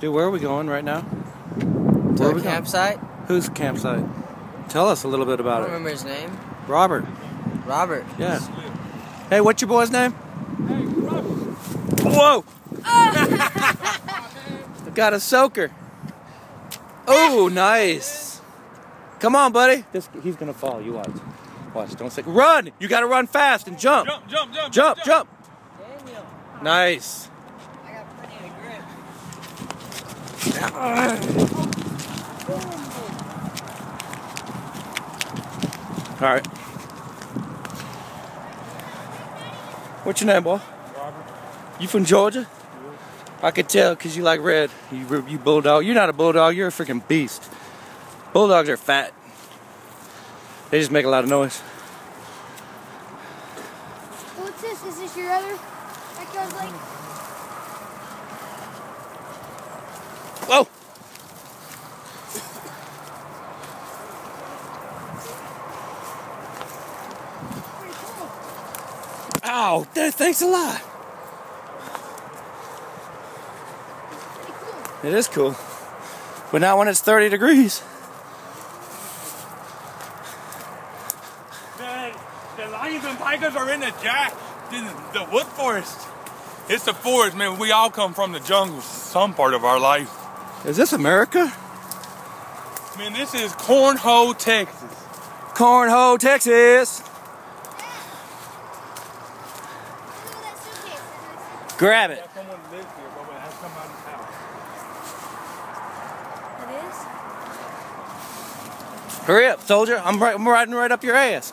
Dude, where are we going right now? To Where are a we going? campsite. Whose campsite? Tell us a little bit I don't about it. remember his name. Robert. Robert. Yeah. Hey, what's your boy's name? Hey, Robert. Whoa! Got a soaker. Oh, nice. Come on, buddy. This, he's gonna fall. You watch. Watch. Don't say. Run! You gotta run fast and jump. Jump, jump, jump, Jump, jump. Daniel. Nice. I got plenty of grip. All right. What's your name, boy? Robert. You from Georgia? I could tell because you like red. You, you bulldog. You're not a bulldog. You're a freaking beast. Bulldogs are fat. They just make a lot of noise. What's this? Is this your other? That goes like. Whoa! Ow! th- Thanks a lot. Cool. It is cool. But not when it's 30 degrees. Man, the lions and tigers are in the jack, in the wood forest. It's the forest, man. We all come from the jungle, some part of our life. Is this America? Man, this is Cornhole, Texas. Cornhole, Texas. Look at that suitcase. Grab it. Someone lives here, but it has come out of the house. It is? Hurry up, soldier. I'm, right, I'm riding right up your ass.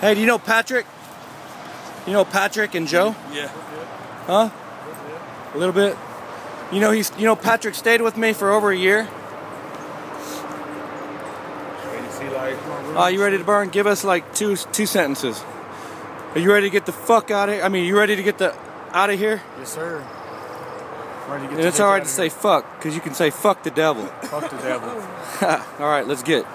Hey, do you know Patrick? You know Patrick and Joe? Yeah. Huh? A little bit. You know he's. You know Patrick stayed with me for over a year. And you see, like, Oh, you ready to burn? Give us like two two sentences. Are you ready to get the fuck out of here? I mean, you ready to get the out of here? Yes, sir. Ready to get And it's all right to of say fuck, because you can say fuck the devil. Fuck the devil. all right, let's get.